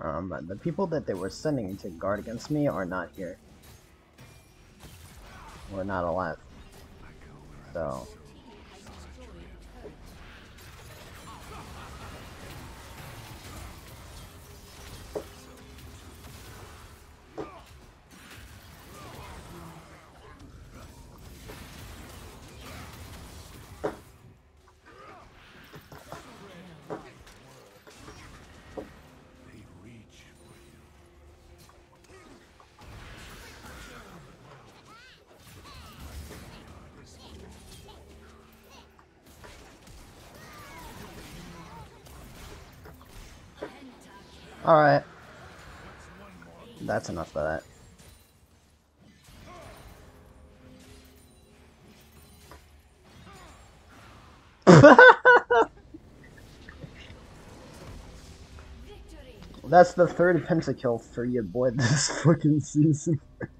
Um, the people that they were sending to guard against me are not here. We're not alive. So. Alright. That's enough of that. That's the third pentakill for you, boy this fucking season.